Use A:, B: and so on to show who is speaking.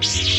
A: Psst.